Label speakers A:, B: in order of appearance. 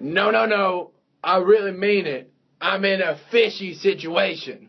A: No, no, no. I really mean it. I'm in a fishy situation.